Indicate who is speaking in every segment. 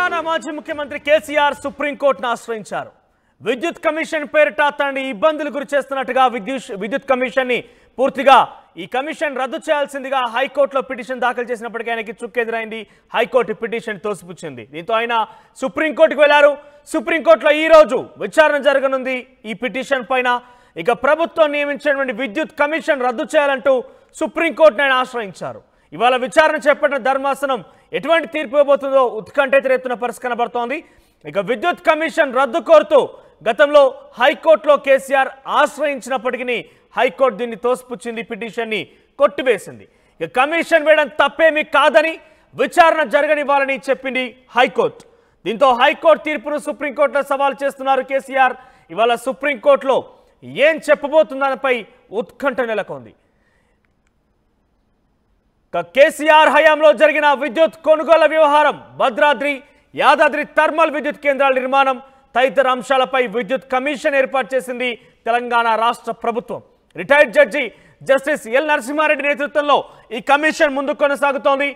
Speaker 1: తెలంగాణ మాజీ ముఖ్యమంత్రి కేసీఆర్ సుప్రీంకోర్టును ఆశ్రయించారు. విద్యుత్ కమిషన్ పేరిట తనని ఇబ్బందులు గురి చేస్తున్నట్టుగా విద్యుత్ విద్యుత్ కమిషన్ని పూర్తిగా ఈ కమిషన్ రద్దు చేయాల్సిందిగా హైకోర్టులో పిటిషన్ దాఖలు చేసినప్పటికీ ఆయనకి చుక్కెదురైంది హైకోర్టు పిటిషన్ తోసిపుచ్చింది. దీంతో ఆయన సుప్రీంకోర్టుకు వెళ్ళారు. సుప్రీంకోర్టులో ఈ రోజు విచారణ జరగనుంది ఈ పిటిషన్ పైన. ఇక ప్రభుత్వం నియమించినటువంటి విద్యుత్ కమిషన్ రద్దు చేయాలంటూ సుప్రీంకోర్టును ఆయన ఆశ్రయించారు. ఇవాళ విచారణ చేపట్టిన ధర్మాసనం ఎటువంటి తీర్పు ఇవ్వబోతుందో ఉత్కంఠ ఎత్తున పరిస్థితి కనబడుతోంది ఇక విద్యుత్ కమిషన్ రద్దు కోరుతూ గతంలో హైకోర్టులో కేసీఆర్ ఆశ్రయించినప్పటికీ హైకోర్టు దీన్ని తోసిపుచ్చింది పిటిషన్ని కొట్టివేసింది. ఇక కమిషన్ వేయడం తప్పేమీ కాదని విచారణ జరగనివ్వాలని చెప్పింది హైకోర్టు. దీంతో హైకోర్టు తీర్పును సుప్రీంకోర్టులో సవాల్ చేస్తున్నారు కేసీఆర్. ఇవాళ సుప్రీంకోర్టులో ఏం చెప్పబోతుందనపై ఉత్కంఠ నెలకొంది. కేసీఆర్ హయాంలో జరిగిన విద్యుత్ కొనుగోలు వ్యవహారం భద్రాద్రి యాదాద్రి థర్మల్ విద్యుత్ కేంద్రాల నిర్మాణం తదితర అంశాలపై విద్యుత్ కమిషన్ ఏర్పాటు చేసింది తెలంగాణ రాష్ట్ర ప్రభుత్వం. Retired judge justice L Narasimha Reddy నేతృత్వంలో ఈ కమిషన్ ముందు కొనసాగుతోంది.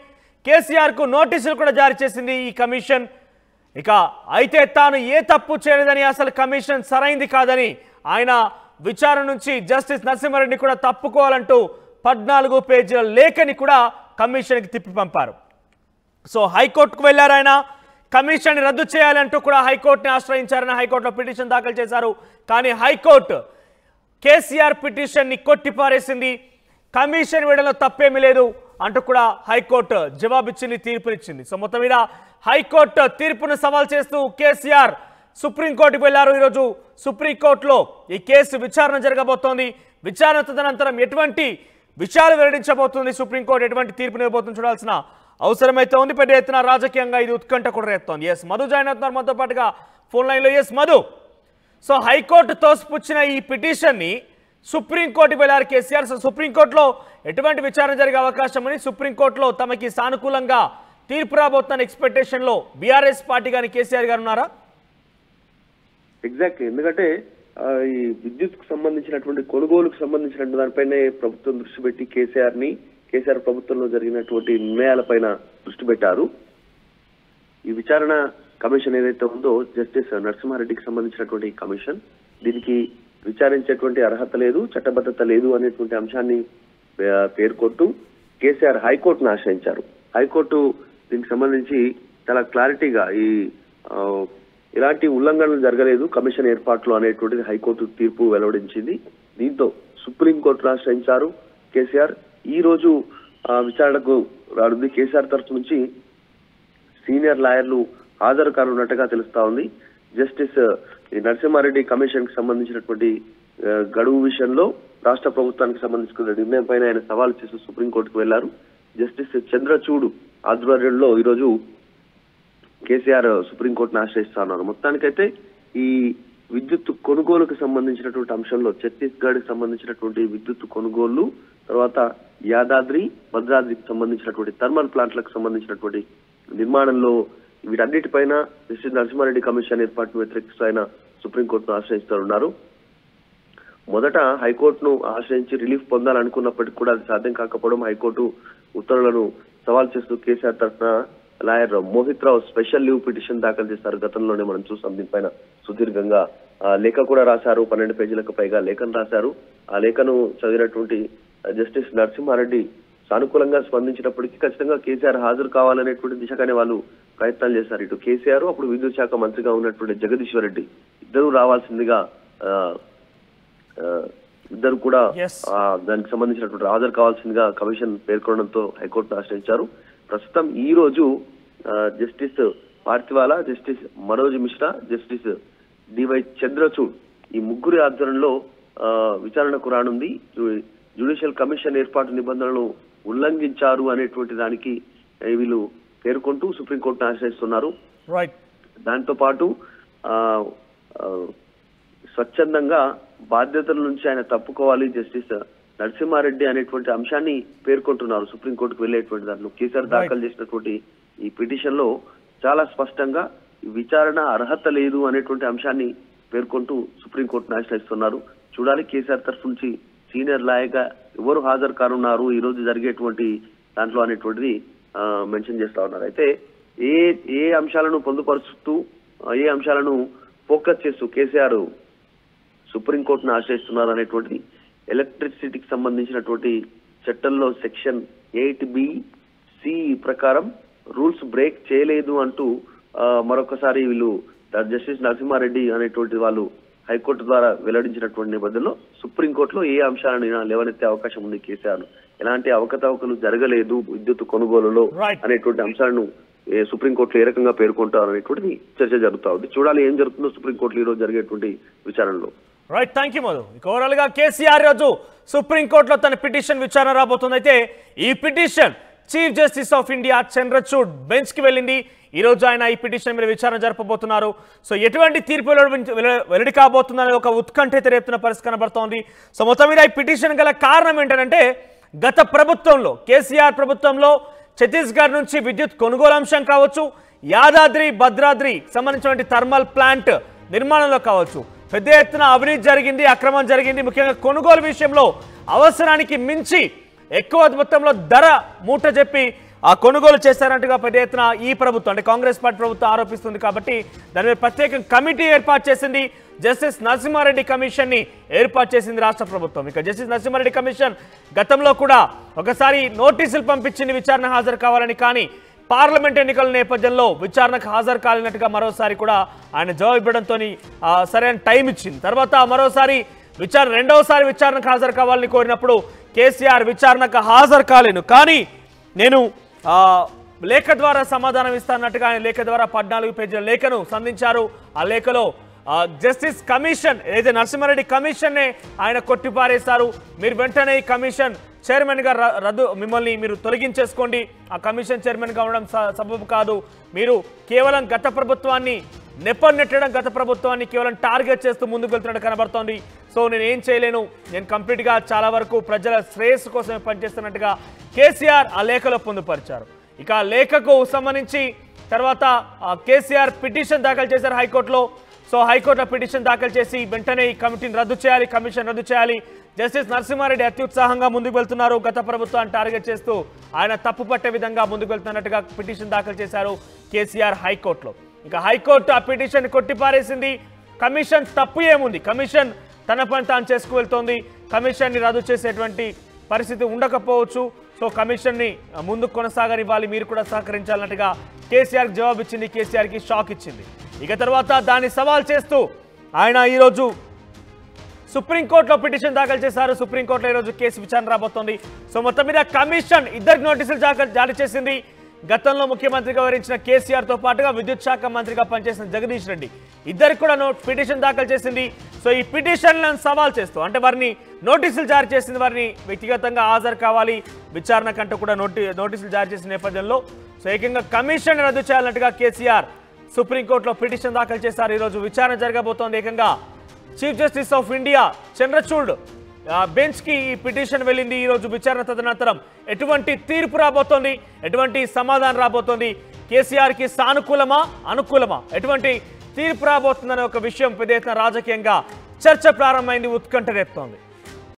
Speaker 1: కేసీఆర్కు నోటీసులు కూడా జారీ చేసింది ఈ కమిషన్. ఇక అయితే తాను ఏ తప్పు చేయలేదని అసలు కమిషన్ సరైంది కాదని ఆయన విచారణ నుంచి జస్టిస్ నరసింహారెడ్డి కూడా తప్పుకోవాలంటూ పద్నాలుగు పేజీల లేఖని కూడా కమిషన్కి తిప్పి పంపారు. సో హైకోర్టుకు వెళ్ళారు ఆయన. కమిషన్ రద్దు చేయాలంటూ కూడా హైకోర్టుని ఆశ్రయించారని హైకోర్టులో పిటిషన్ దాఖలు చేశారు. కానీ హైకోర్టు కేసీఆర్ పిటిషన్ని కొట్టిపారేసింది. కమిషన్ వేయడంలో తప్పేమీ లేదు అంటూ కూడా హైకోర్టు జవాబిచ్చింది తీర్పునిచ్చింది. సో మొత్తం మీద హైకోర్టు తీర్పును సవాల్ చేస్తూ కేసీఆర్ సుప్రీంకోర్టుకు వెళ్ళారు ఈరోజు సుప్రీంకోర్టులో ఈ కేసు విచారణ జరగబోతోంది. విచారణ తదనంతరం ఎటువంటి విషయాలు వెల్లడించబోతుంది. సుప్రీంకోర్టు ఎటువంటి తీర్పునివ్వబోతుంది చూడాల్సిన అవసరమైతే ఉంది. పెద్ద ఎత్తున రాజకీయంగా ఇది ఉత్కంఠ కూడా రేస్తోంది ఎస్ మధు జాయిన్ అవుతున్నారు. మనతో పాటుగా ఫోన్ లైన్లో. S Madhu. So high court తోసిపుచ్చిన ఈ పిటిషన్ని సుప్రీంకోర్టు వెళ్ళారు కేసీఆర్. సో సుప్రీంకోర్టులో ఎటువంటి విచారణ జరిగే అవకాశం అని సుప్రీంకోర్టులో తమకి సానుకూలంగా తీర్పు రాబోతున్న ఎక్స్పెక్టేషన్లో బీఆర్ఎస్ పార్టీ కానీ కేసీఆర్ గారు ఉన్నారా?
Speaker 2: ఎగ్జాక్ట్లీ ఎందుకంటే ఈ విద్యుత్కు సంబంధించినటువంటి కొనుగోలుకు సంబంధించినటువంటి దానిపైనే ప్రభుత్వం దృష్టి పెట్టి కేసీఆర్ని కేసీఆర్ ప్రభుత్వంలో జరిగినటువంటి నిర్ణయాలపైన దృష్టి పెట్టారు. ఈ విచారణ కమిషన్ ఏదైతే ఉందో జస్టిస్ నరసింహారెడ్డికి సంబంధించినటువంటి కమిషన్ దీనికి విచారించేటువంటి అర్హత లేదు చట్టబద్ధత లేదు అనేటువంటి అంశాన్ని పేర్కొంటూ కేసీఆర్ హైకోర్టును ఆశ్రయించారు. హైకోర్టు దీనికి సంబంధించి చాలా క్లారిటీగా ఈ ఇలాంటి ఎలాంటి ఉల్లంఘనలు జరగలేదు. కమిషన్ ఏర్పాట్లు అనేటువంటిది హైకోర్టు తీర్పు వెలువడించింది దీంతో సుప్రీంకోర్టును ఆశ్రయించారు కేసీఆర్ ఈ రోజు విచారణకు రానుంది. కేసీఆర్ తరఫు నుంచి సీనియర్ లాయర్లు హాజరు కానున్నట్టుగా తెలుస్తా ఉంది. జస్టిస్ ఈ నరసింహారెడ్డి కమిషన్కి సంబంధించినటువంటి గడువు విషయంలో రాష్ట్ర ప్రభుత్వానికి సంబంధించిన నిర్ణయం పైన ఆయన సవాల్ చేసి సుప్రీంకోర్టుకు వెళ్ళారు. జస్టిస్ చంద్రచూడ్ ఆధ్వర్యంలో ఈరోజు కేసీఆర్ సుప్రీంకోర్టును ఆశ్రయిస్తా ఉన్నారు. మొత్తానికైతే ఈ విద్యుత్ కొనుగోలుకు సంబంధించినటువంటి అంశంలో ఛత్తీస్గఢ్ సంబంధించినటువంటి విద్యుత్ కొనుగోళ్ళు తర్వాత యాదాద్రి భద్రాద్రికి సంబంధించినటువంటి థర్మల్ ప్లాంట్లకు సంబంధించినటువంటి నిర్మాణంలో వీటన్నిటిపైన జస్టిస్ నరసింహారెడ్డి కమిషన్ ఏర్పాటును వ్యతిరేకిస్తూ ఆయన సుప్రీంకోర్టును ఆశ్రయిస్తారన్నారు మొదట హైకోర్టును ఆశ్రయించి రిలీఫ్ పొందాలనుకున్నప్పటికీ కూడా అది సాధ్యం కాకపోవడం హైకోర్టు ఉత్తర్వులను సవాల్ చేస్తూ కేసీఆర్ తరఫున lawyer Mohit Rao special leave petition దాఖలు చేశారు. గతంలోనే మనం చూసాం దీనిపైన సుదీర్ఘంగా. లేఖ కూడా రాశారు. పన్నెండు పేజీలకు పైగా లేఖను రాశారు. ఆ లేఖను చదివినటువంటి జస్టిస్ నరసింహారెడ్డి సానుకూలంగా స్పందించినప్పటికీ ఖచ్చితంగా కేసీఆర్ హాజరు కావాలనేటువంటి దిశగానే వాళ్ళు ప్రయత్నాలు చేశారు. ఇటు కేసీఆర్ అప్పుడు విద్యుత్ శాఖ మంత్రిగా ఉన్నటువంటి జగదీశ్వర్ రెడ్డి ఇద్దరు రావాల్సిందిగా ఇద్దరు కూడా దానికి సంబంధించినటువంటి హాజరు కావాల్సిందిగా కమిషన్ పేర్కొనడంతో హైకోర్టును ఆశ్రయించారు. ప్రస్తుతం ఈ రోజు justice Pardiwala justice Manoj Mishra justice D Y Chandrachud ఈ ముగ్గురి ఆధ్వర్యంలో విచారణకు రానుంది. జ్యుడిషియల్ కమిషన్ ఏర్పాటు నిబంధనలను ఉల్లంఘించారు అనేటువంటి దానికి వీళ్ళు పేర్కొంటూ సుప్రీంకోర్టును ఆశ్రయిస్తున్నారు. దాంతో పాటు స్వచ్ఛందంగా బాధ్యతల నుంచి ఆయన తప్పుకోవాలి జస్టిస్ నరసింహారెడ్డి అనేటువంటి అంశాన్ని పేర్కొంటున్నారు. సుప్రీంకోర్టుకు వెళ్ళేటువంటి దాంట్లో కేసీఆర్ దాఖలు చేసినటువంటి ఈ పిటిషన్లో చాలా స్పష్టంగా విచారణ అర్హత లేదు అనేటువంటి అంశాన్ని పేర్కొంటూ సుప్రీంకోర్టును ఆశ్రయిస్తున్నారు చూడాలి కేసీఆర్ తరఫు నుంచి సీనియర్ లాయర్గా ఎవరు హాజరు కానున్నారు ఈ రోజు జరిగేటువంటి దాంట్లో అనేటువంటిది మెన్షన్ చేస్తా ఉన్నారు. అయితే ఏ ఏ అంశాలను పొందుపరుస్తూ ఏ అంశాలను ఫోకస్ చేస్తూ కేసీఆర్ సుప్రీంకోర్టును ఆశ్రయిస్తున్నారు అనేటువంటిది ఎలక్ట్రిసిటీకి సంబంధించినటువంటి చట్టంలో సెక్షన్ ఎయిట్ బి సి ప్రకారం రూల్స్ బ్రేక్ చేయలేదు అంటూ మరొకసారి వీళ్ళు జస్టిస్ నరసింహారెడ్డి అనేటువంటి వాళ్ళు హైకోర్టు ద్వారా వెల్లడించినటువంటి నేపథ్యంలో సుప్రీంకోర్టులో ఏ అంశాలను లేవనెత్తే అవకాశం ఉంది కేసీఆర్. ఎలాంటి అవకతవకలు జరగలేదు విద్యుత్ కొనుగోలులో. అనేటువంటి అంశాలను సుప్రీంకోర్టులో ఏ రకంగా పేర్కొంటారు అనేటువంటిది చర్చ జరుగుతా ఉంది. చూడాలి ఏం జరుగుతుందో సుప్రీంకోర్టులో ఈ రోజు జరిగేటువంటి విచారణలో.
Speaker 1: రైట్ థ్యాంక్ యూ మధు ఇక ఓవరాల్గా కేసీఆర్ రోజు సుప్రీంకోర్టులో తన పిటిషన్ విచారణ రాబోతుంది అయితే ఈ petition chief justice of India Chandrachud బెంచ్కి వెళ్ళింది. ఈ రోజు ఆయన ఈ పిటిషన్ మీద విచారణ జరపబోతున్నారు. సో ఎటువంటి తీర్పు వెల- వెల్లడి కాబోతుందనే ఒక ఉత్కంఠ అయితే రేపుతున్న పరిస్థితి కనబడుతోంది సో మొత్తం మీద ఈ పిటిషన్ గల కారణం ఏంటంటే గత ప్రభుత్వంలో కేసీఆర్ ప్రభుత్వంలో ఛత్తీస్గఢ్ నుంచి విద్యుత్ కొనుగోలు అంశం కావచ్చు యాదాద్రి భద్రాద్రి సంబంధించినటువంటి థర్మల్ ప్లాంట్ నిర్మాణంలో కావచ్చు. పెద్ద ఎత్తున అవినీతి జరిగింది అక్రమం జరిగింది. ముఖ్యంగా కొనుగోలు విషయంలో అవసరానికి మించి ఎక్కువ మొత్తంలో ధర మూట చెప్పి ఆ కొనుగోలు చేశారంటగా పెద్ద ఎత్తున ఈ ప్రభుత్వం అంటే కాంగ్రెస్ పార్టీ ప్రభుత్వం ఆరోపిస్తుంది కాబట్టి దాని మీద ప్రత్యేక కమిటీ ఏర్పాటు చేసింది. జస్టిస్ నరసింహారెడ్డి కమిషన్ని ఏర్పాటు చేసింది రాష్ట్ర ప్రభుత్వం. ఇక జస్టిస్ నరసింహారెడ్డి కమిషన్ గతంలో కూడా ఒకసారి నోటీసులు పంపించింది విచారణ హాజరు కావాలని. కానీ పార్లమెంట్ ఎన్నికల నేపథ్యంలో విచారణకు హాజరు కాలినట్టుగా మరోసారి కూడా ఆయన జవాబు ఇవ్వడంతో సరైన టైం ఇచ్చింది. తర్వాత మరోసారి విచారణ రెండవసారి విచారణకు హాజరు కావాలని కోరినప్పుడు కేసీఆర్ విచారణకు హాజరు కాలేను కానీ నేను లేఖ ద్వారా సమాధానం ఇస్తానట్టుగా ఆయన లేఖ ద్వారా పద్నాలుగు పేజీల లేఖను సంధించారు. ఆ లేఖలో జస్టిస్ కమిషన్ ఏదైతే నరసింహారెడ్డి కమిషన్నే ఆయన కొట్టిపారేస్తారు మీరు వెంటనే ఈ కమిషన్ చైర్మన్గా ర- రద్దు మిమ్మల్ని మీరు తొలగించేసుకోండి. ఆ కమిషన్ చైర్మన్గా ఉండడం సబబు కాదు. మీరు కేవలం గత ప్రభుత్వాన్ని నెప్పనెట్టడం గత ప్రభుత్వాన్ని కేవలం టార్గెట్ చేస్తూ ముందుకు వెళ్తున్నట్టు కనబడుతోంది. సో నేను ఏం చేయలేను. నేను కంప్లీట్గా చాలా వరకు ప్రజల శ్రేయస్సు కోసమే పనిచేస్తున్నట్టుగా కేసీఆర్ ఆ లేఖలో పొందుపరిచారు. ఇక ఆ లేఖకు సంబంధించి తర్వాత ఆ కేసీఆర్ పిటిషన్ దాఖలు చేశారు హైకోర్టులో. సో హైకోర్టులో పిటిషన్ దాఖలు చేసి వెంటనే ఈ కమిటీని రద్దు చేయాలి కమిషన్ రద్దు చేయాలి. జస్టిస్ నరసింహారెడ్డి అత్యుత్సాహంగా ముందుకు వెళ్తున్నారు. గత ప్రభుత్వాన్ని టార్గెట్ చేస్తూ ఆయన తప్పు పట్టే విధంగా ముందుకు వెళ్తున్నట్టుగా పిటిషన్ దాఖలు చేశారు కేసీఆర్ హైకోర్టులో. ఇక హైకోర్టు ఆ పిటిషన్ కొట్టిపారేసింది. కమిషన్ తప్పు ఏముంది? కమిషన్ తన పని తాను చేసుకువెళ్తోంది కమిషన్ని రద్దు చేసేటువంటి పరిస్థితి ఉండకపోవచ్చు. సో కమిషన్ని ముందుకు కొనసాగనివ్వాలి. మీరు కూడా సహకరించాలన్నట్టుగా కేసీఆర్కి జవాబు ఇచ్చింది కేసీఆర్కి షాక్ ఇచ్చింది. ఇక తర్వాత దాన్ని సవాల్ చేస్తూ ఆయన ఈరోజు సుప్రీంకోర్టులో పిటిషన్ దాఖలు చేశారు. సుప్రీంకోర్టులో ఈరోజు కేసు విచారణ రాబోతోంది. సో మొత్తం మీద కమిషన్ ఇద్దరికి నోటీసులు దాఖలు జారీ చేసింది. గతంలో ముఖ్యమంత్రిగా వివరించిన కేసీఆర్తో పాటుగా విద్యుత్ శాఖ మంత్రిగా పనిచేసిన జగదీష్ రెడ్డి ఇద్దరికి కూడా పిటిషన్ దాఖలు చేసింది. సో ఈ పిటిషన్లను సవాల్ చేస్తూ అంటే వారిని నోటీసులు జారీ చేసింది వారిని వ్యక్తిగతంగా హాజరు కావాలి. విచారణ కంటూ కూడా నోటీ నోటీసులు జారీ చేసిన నేపథ్యంలో సో ఏకంగా కమిషన్ రద్దు చేయాలన్నట్టుగా కేసీఆర్ సుప్రీంకోర్టులో పిటిషన్ దాఖలు చేశారు. ఈరోజు విచారణ జరగబోతోంది. ఏకంగా chief justice of India Chandrachud బెంచ్కి బెంచ్కి ఈ పిటిషన్ వెళ్ళింది. ఈ రోజు విచారణ తదనంతరం ఎటువంటి తీర్పు రాబోతోంది? ఎటువంటి సమాధానం రాబోతోంది? కేసీఆర్కి సానుకూలమా? అనుకూలమా? ఎటువంటి తీర్పు రాబోతుందనే ఒక విషయం పెద్ద ఎత్తున రాజకీయంగా చర్చ ప్రారంభమైంది ఉత్కంఠ రేపుతోంది.